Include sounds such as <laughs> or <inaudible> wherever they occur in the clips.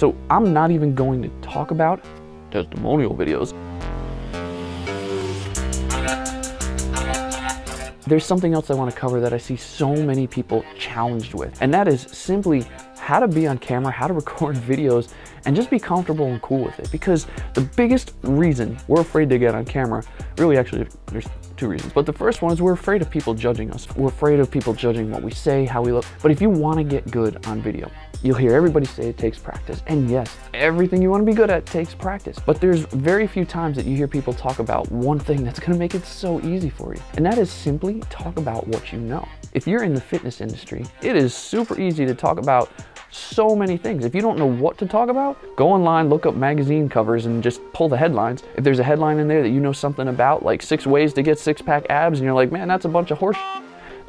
So I'm not even going to talk about testimonial videos. There's something else I want to cover that I see so many people challenged with, and that is simply how to be on camera, how to record <laughs> videos, and just be comfortable and cool with it. Because the biggest reason we're afraid to get on camera, really actually there's two reasons. But the first one is we're afraid of people judging us. We're afraid of people judging what we say, how we look. But if you want to get good on video, you'll hear everybody say it takes practice. And yes, everything you want to be good at takes practice. But there's very few times that you hear people talk about one thing that's to make it so easy for you. And that is simply talk about what you know. If you're in the fitness industry, it is super easy to talk about so many things. If you don't know what to talk about, go online, look up magazine covers and just pull the headlines. If there's a headline in there that you know something about, like six ways to get six pack abs, and you're like, man, that's a bunch of horse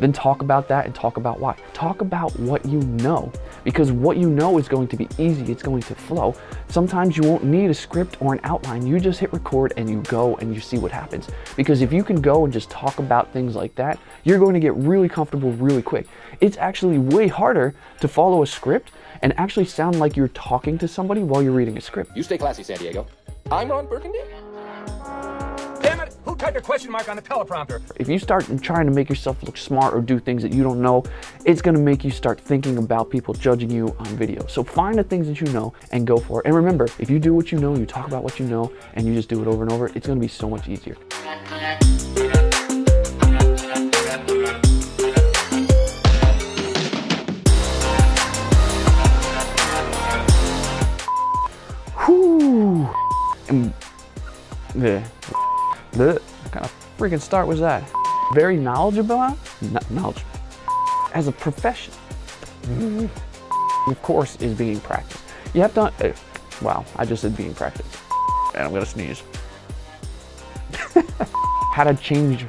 then talk about that and talk about why. Talk about what you know because what you know is going to be easy, it's going to flow. Sometimes you won't need a script or an outline. You just hit record and you go and you see what happens. Because if you can go and just talk about things like that, you're going to get really comfortable really quick. It's actually way harder to follow a script and actually sound like you're talking to somebody while you're reading a script. You stay classy, San Diego. I'm Ron Burgundy. Typed a question mark on the teleprompter? If you start trying to make yourself look smart or do things that you don't know, it's gonna make you start thinking about people judging you on video. So find the things that you know and go for it. And remember, if you do what you know, you talk about what you know, and you just do it over and over, it's gonna be so much easier. Yeah. What kind of freaking start was that? Very knowledgeable? knowledge. As a profession, of course, is being practiced. You have to, uh, wow, I just said being practiced. And I'm gonna sneeze. <laughs> How to change